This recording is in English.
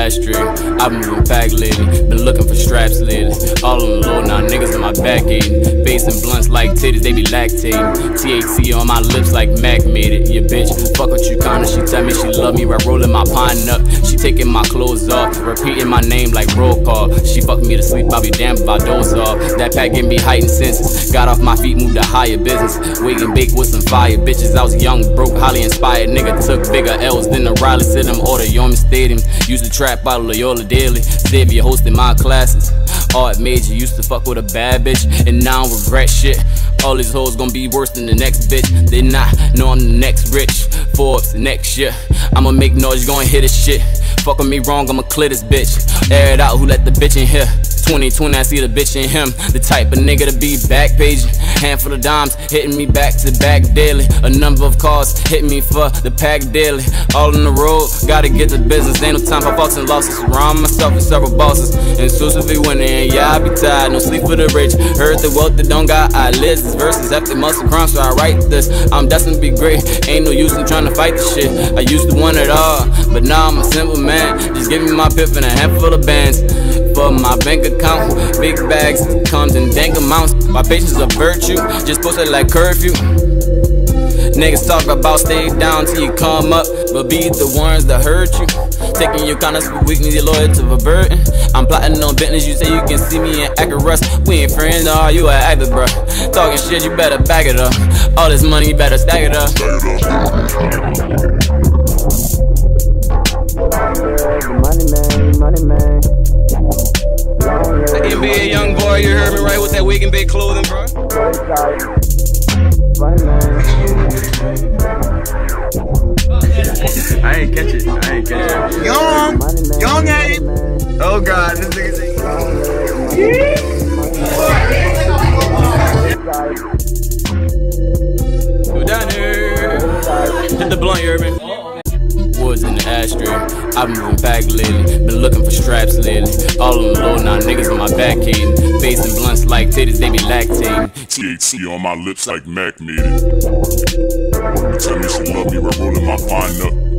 I've been moving back lately. Been looking for straps lately. All on the low now, niggas in my back eating. Facing blunts like titties, they be lactating. THC on my lips like Mac made it. Yeah, bitch, fuck with you kinda. She tell me she love me by rolling my pine up. She taking my clothes off, repeating my name like roll call. She fuck me to sleep, I'll be damned if I doze off. That pack give me heightened senses. Got off my feet, moved to higher business. Wake and bake with some fire. Bitches, I was young, broke, highly inspired. Nigga took bigger L's than the Riley Stidham or the Yulman Stadium. Used to trap out of Loyola Daily. Xavier hosting my classes. Art major, used to fuck with a bad bitch, and now I regret shit. All these hoes gonna be worse than the next bitch. They not know I'm the next rich. Forbes next year. I'ma make noise, you gon' hear this shit. Fuck with me wrong, I'ma clear this bitch. Air it out, who let the bitch in here? 2020, I see the bitch in him. The type of nigga to be back paging. Handful of dimes hitting me back to back daily. A number of calls hitting me for the pack daily. All on the road, gotta get the business. Ain't no time for faults and losses. Surround myself with several bosses. Exclusively winning, yeah, I be tired. No sleep for the rich. Heard the wealth that don't got eyelids. This verses after muscle crime, so I write this. I'm destined to be great. Ain't no use in trying to fight the shit. I used to want it all, but now I'm a simple man. Just give me my pip and a handful of bands for my bank account. Big bags comes in dank amounts. My patience a virtue, just posted like curfew. Niggas talk about stay down till you come up, but be the ones that hurt you. Taking your kindness for weakness, you're loyal to a burden. I'm plotting on business, you say you can see me in Acarus. We ain't friends, no, you a actor, bruh. Talking shit, you better back it up. All this money, you better stack it up. Money man, money man. The NBA YoungBoy, you heard me right with that wig and big clothing, bro. I ain't catch it. I ain't catch it. Young, Money young Abe. man. Oh God, this nigga The ashtray. I've been moving back lately. Been looking for straps lately. All on the low now, niggas on my back hating. Facing blunts like titties, they be lactating. THC on my lips like Mac it. Tell me she love me by rolling my pine up.